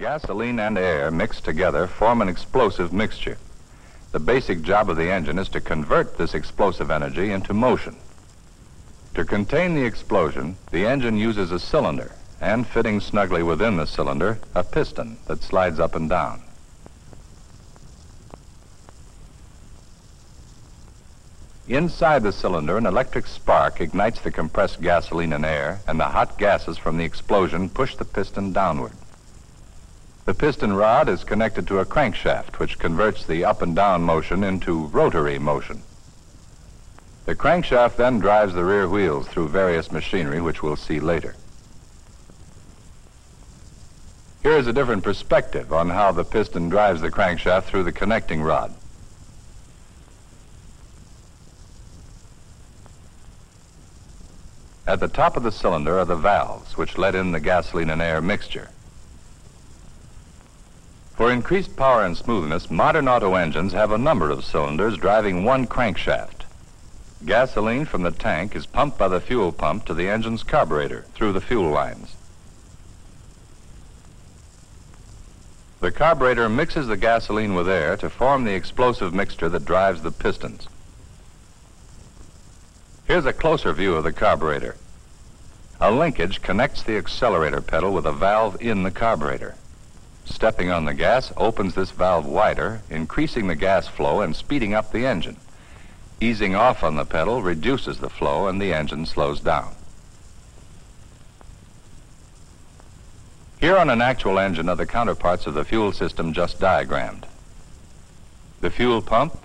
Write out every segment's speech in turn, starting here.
Gasoline and air mixed together form an explosive mixture. The basic job of the engine is to convert this explosive energy into motion. To contain the explosion, the engine uses a cylinder and fitting snugly within the cylinder, a piston that slides up and down. Inside the cylinder, an electric spark ignites the compressed gasoline and air, and the hot gases from the explosion push the piston downward. The piston rod is connected to a crankshaft, which converts the up and down motion into rotary motion. The crankshaft then drives the rear wheels through various machinery, which we'll see later. Here is a different perspective on how the piston drives the crankshaft through the connecting rod. At the top of the cylinder are the valves which let in the gasoline and air mixture. For increased power and smoothness, modern auto engines have a number of cylinders driving one crankshaft. Gasoline from the tank is pumped by the fuel pump to the engine's carburetor through the fuel lines. The carburetor mixes the gasoline with air to form the explosive mixture that drives the pistons. Here's a closer view of the carburetor. A linkage connects the accelerator pedal with a valve in the carburetor. Stepping on the gas opens this valve wider, increasing the gas flow and speeding up the engine. Easing off on the pedal reduces the flow and the engine slows down. Here on an actual engine are the counterparts of the fuel system just diagrammed. The fuel pump,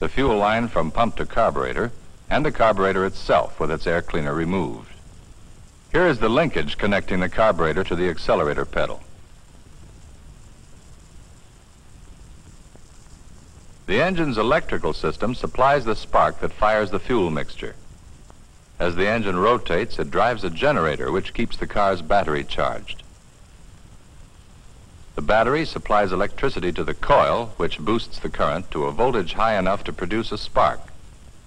the fuel line from pump to carburetor, and the carburetor itself with its air cleaner removed. Here is the linkage connecting the carburetor to the accelerator pedal. The engine's electrical system supplies the spark that fires the fuel mixture. As the engine rotates, it drives a generator which keeps the car's battery charged. The battery supplies electricity to the coil, which boosts the current to a voltage high enough to produce a spark,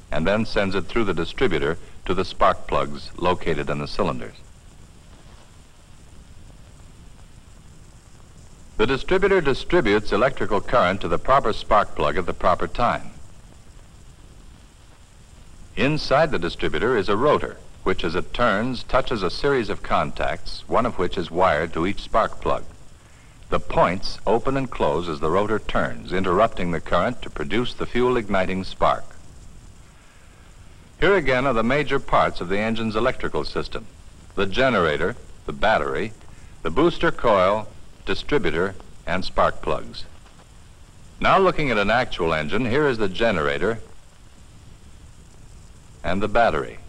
and then sends it through the distributor to the spark plugs located in the cylinders. The distributor distributes electrical current to the proper spark plug at the proper time. Inside the distributor is a rotor, which as it turns touches a series of contacts, one of which is wired to each spark plug. The points open and close as the rotor turns, interrupting the current to produce the fuel igniting spark. Here again are the major parts of the engine's electrical system. The generator, the battery, the booster coil, distributor, and spark plugs. Now looking at an actual engine, here is the generator and the battery.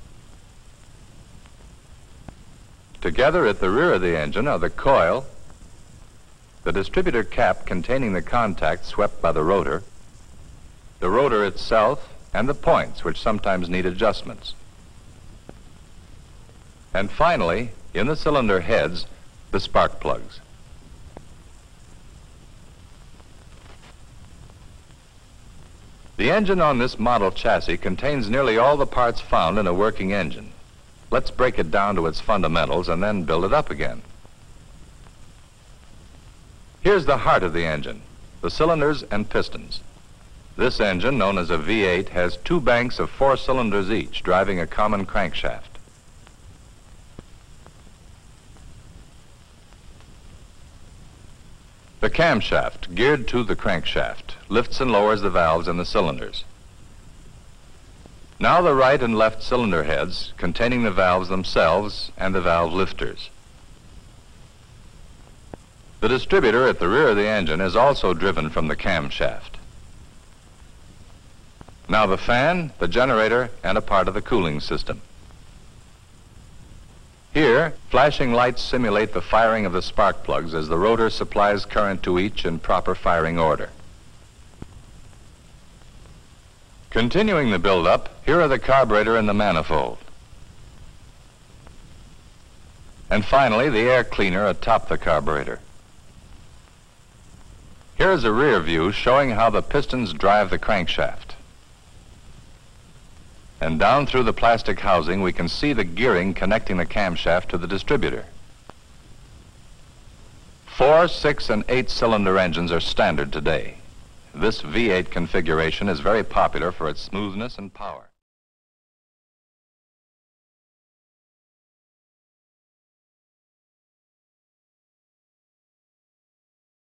Together at the rear of the engine are the coil, the distributor cap containing the contact swept by the rotor, the rotor itself, and the points which sometimes need adjustments. And finally, in the cylinder heads, the spark plugs. The engine on this model chassis contains nearly all the parts found in a working engine. Let's break it down to its fundamentals and then build it up again. Here's the heart of the engine, the cylinders and pistons. This engine, known as a V8, has two banks of four cylinders each, driving a common crankshaft. The camshaft, geared to the crankshaft, lifts and lowers the valves in the cylinders. Now the right and left cylinder heads containing the valves themselves and the valve lifters. The distributor at the rear of the engine is also driven from the camshaft. Now the fan, the generator, and a part of the cooling system. Here, flashing lights simulate the firing of the spark plugs as the rotor supplies current to each in proper firing order. Continuing the build-up, here are the carburetor and the manifold. And finally, the air cleaner atop the carburetor. Here is a rear view showing how the pistons drive the crankshaft. And down through the plastic housing, we can see the gearing connecting the camshaft to the distributor. Four, six, and eight cylinder engines are standard today. This V8 configuration is very popular for its smoothness and power.